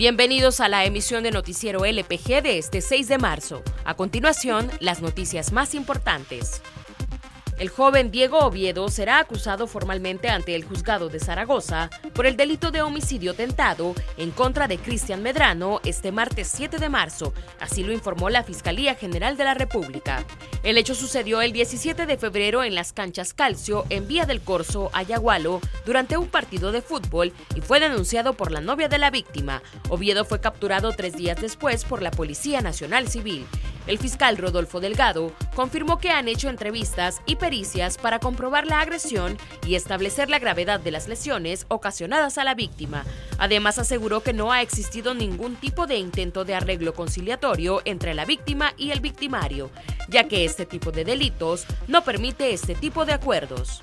Bienvenidos a la emisión de Noticiero LPG de este 6 de marzo. A continuación, las noticias más importantes. El joven Diego Oviedo será acusado formalmente ante el juzgado de Zaragoza por el delito de homicidio tentado en contra de Cristian Medrano este martes 7 de marzo, así lo informó la Fiscalía General de la República. El hecho sucedió el 17 de febrero en las canchas Calcio en Vía del Corso, Ayagualo, durante un partido de fútbol y fue denunciado por la novia de la víctima. Oviedo fue capturado tres días después por la Policía Nacional Civil. El fiscal Rodolfo Delgado confirmó que han hecho entrevistas y pericias para comprobar la agresión y establecer la gravedad de las lesiones ocasionadas a la víctima. Además aseguró que no ha existido ningún tipo de intento de arreglo conciliatorio entre la víctima y el victimario, ya que este tipo de delitos no permite este tipo de acuerdos.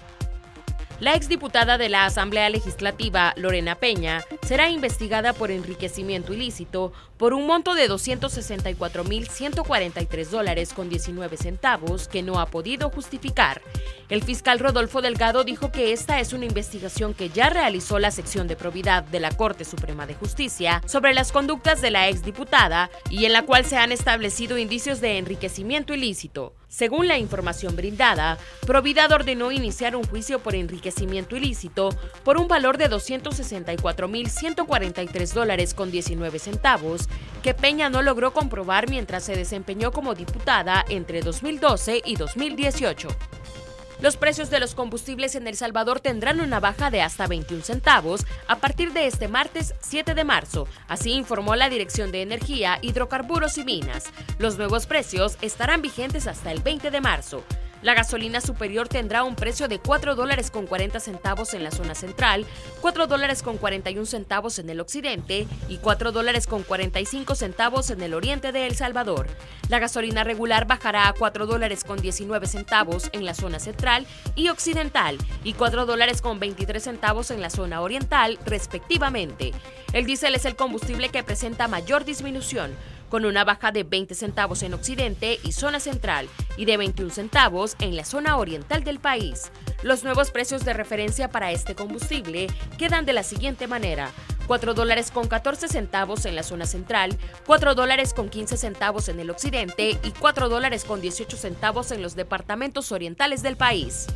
La exdiputada de la Asamblea Legislativa, Lorena Peña, será investigada por enriquecimiento ilícito por un monto de 264.143 dólares con 19 centavos que no ha podido justificar. El fiscal Rodolfo Delgado dijo que esta es una investigación que ya realizó la sección de probidad de la Corte Suprema de Justicia sobre las conductas de la exdiputada y en la cual se han establecido indicios de enriquecimiento ilícito. Según la información brindada, Providad ordenó iniciar un juicio por enriquecimiento ilícito por un valor de 264.143 dólares con 19 centavos que Peña no logró comprobar mientras se desempeñó como diputada entre 2012 y 2018. Los precios de los combustibles en El Salvador tendrán una baja de hasta 21 centavos a partir de este martes 7 de marzo, así informó la Dirección de Energía, Hidrocarburos y Minas. Los nuevos precios estarán vigentes hasta el 20 de marzo. La gasolina superior tendrá un precio de 4 dólares con 40 centavos en la zona central, 4 dólares con 41 centavos en el occidente y 4 dólares con 45 centavos en el oriente de El Salvador. La gasolina regular bajará a 4 dólares con 19 centavos en la zona central y occidental y 4 dólares con 23 centavos en la zona oriental, respectivamente. El diésel es el combustible que presenta mayor disminución con una baja de 20 centavos en Occidente y zona central y de 21 centavos en la zona oriental del país. Los nuevos precios de referencia para este combustible quedan de la siguiente manera. 4 dólares con 14 centavos en la zona central, 4 dólares con 15 centavos en el occidente y 4 dólares con 18 centavos en los departamentos orientales del país.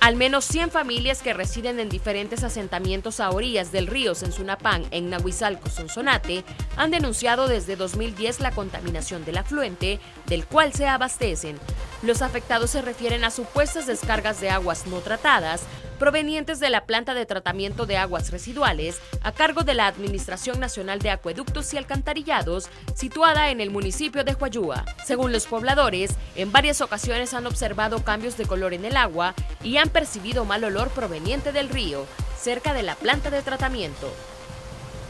Al menos 100 familias que residen en diferentes asentamientos a orillas del río Sensunapán, en Nahuizalco, Sonsonate, han denunciado desde 2010 la contaminación del afluente del cual se abastecen. Los afectados se refieren a supuestas descargas de aguas no tratadas, provenientes de la planta de tratamiento de aguas residuales a cargo de la Administración Nacional de Acueductos y Alcantarillados, situada en el municipio de Huayúa. Según los pobladores, en varias ocasiones han observado cambios de color en el agua y han percibido mal olor proveniente del río, cerca de la planta de tratamiento.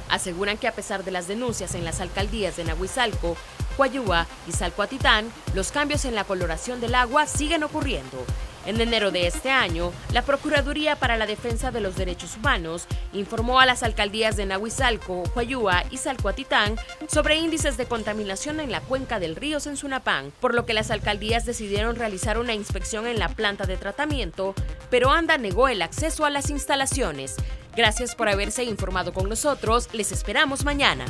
Aseguran que a pesar de las denuncias en las alcaldías de Nahuizalco, Huayúa y Salcoatitán, los cambios en la coloración del agua siguen ocurriendo en enero de este año, la Procuraduría para la Defensa de los Derechos Humanos informó a las alcaldías de Nahuizalco, Huayúa y Salcoatitán sobre índices de contaminación en la cuenca del río Sensunapán, por lo que las alcaldías decidieron realizar una inspección en la planta de tratamiento, pero ANDA negó el acceso a las instalaciones. Gracias por haberse informado con nosotros, les esperamos mañana.